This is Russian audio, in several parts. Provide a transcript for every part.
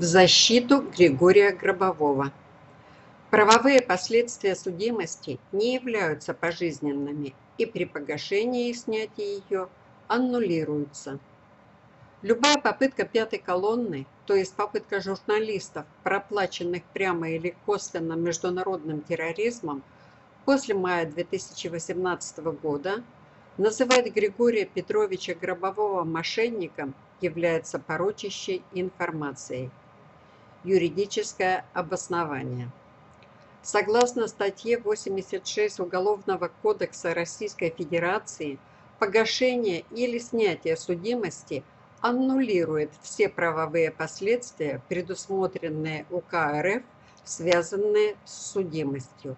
в защиту Григория Гробового. Правовые последствия судимости не являются пожизненными и при погашении и снятии ее аннулируются. Любая попытка пятой колонны, то есть попытка журналистов, проплаченных прямо или косвенно международным терроризмом, после мая 2018 года называть Григория Петровича Гробового мошенником является порочащей информацией юридическое обоснование. Согласно статье 86 Уголовного кодекса Российской Федерации, погашение или снятие судимости аннулирует все правовые последствия, предусмотренные УК РФ, связанные с судимостью.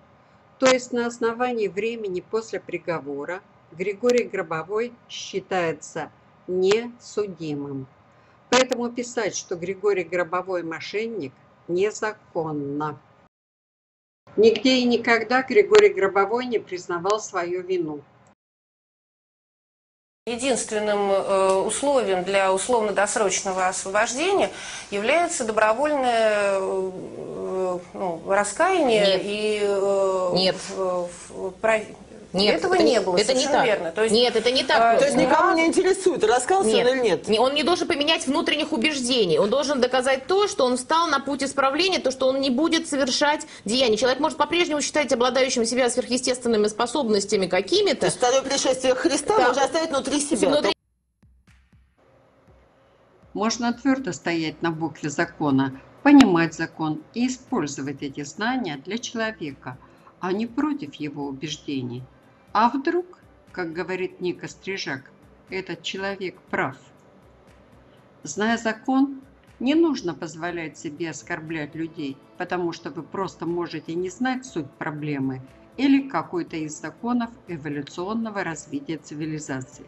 То есть на основании времени после приговора Григорий Гробовой считается несудимым. Поэтому писать, что Григорий Гробовой мошенник, незаконно. Нигде и никогда Григорий Гробовой не признавал свою вину. Единственным э, условием для условно-досрочного освобождения является добровольное э, ну, раскаяние Нет. и э, Нет. в- в- про- Нет, этого это не не- было, это не так. верно. То есть, Нет, это не так. э, То есть никого не интересует, раскался он или нет? Не, Он не должен поменять внутренних убеждений. Он должен доказать то, что он встал на путь исправления, то, что он не будет совершать деяния. Человек может по-прежнему считать обладающим себя сверхъестественными способностями То какими-то. есть второе пришествие Христа Да. можно оставить внутри себя. Внутри Можно твердо стоять на букве закона, понимать закон и использовать эти знания для человека, а не против его убеждений. А вдруг, как говорит Ника Стрижак, этот человек прав? Зная закон, не нужно позволять себе оскорблять людей, потому что вы просто можете не знать суть проблемы или какой-то из законов эволюционного развития цивилизации.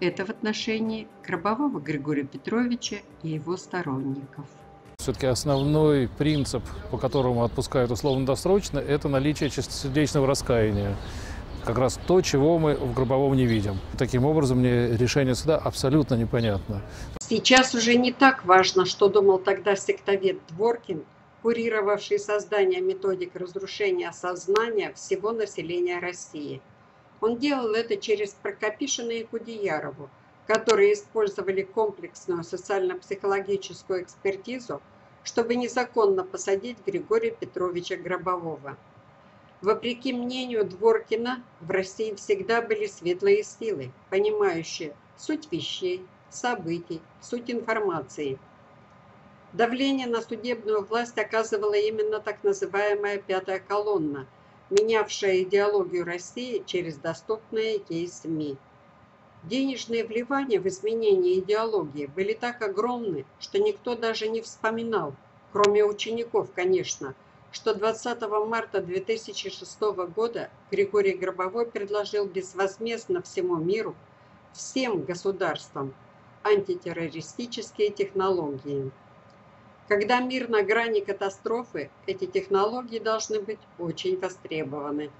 Это в отношении Гробового Григория Петровича и его сторонников. Все-таки основной принцип, по которому отпускают условно-досрочно, это наличие чистосердечного раскаяния. Как раз то, чего мы в Гробовом не видим. Таким образом, мне решение суда абсолютно непонятно. Сейчас уже не так важно, что думал тогда сектовед Дворкин, курировавший создание методик разрушения сознания всего населения России. Он делал это через Прокопишина и Кудеярову, которые использовали комплексную социально-психологическую экспертизу, чтобы незаконно посадить Григория Петровича Гробового. Вопреки мнению Дворкина, в России всегда были светлые силы, понимающие суть вещей, событий, суть информации. Давление на судебную власть оказывала именно так называемая «пятая колонна», менявшая идеологию России через доступные ей СМИ. Денежные вливания в изменение идеологии были так огромны, что никто даже не вспоминал, кроме учеников, конечно, что 20 марта 2006 года Григорий Гробовой предложил безвозмездно всему миру, всем государствам, антитеррористические технологии. Когда мир на грани катастрофы, эти технологии должны быть очень востребованы.